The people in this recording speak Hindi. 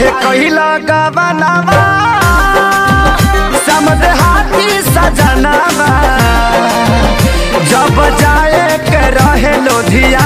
काहे कहिला गवनावा समझ हाथी सजनावा। जब जाए के रहे लोधिया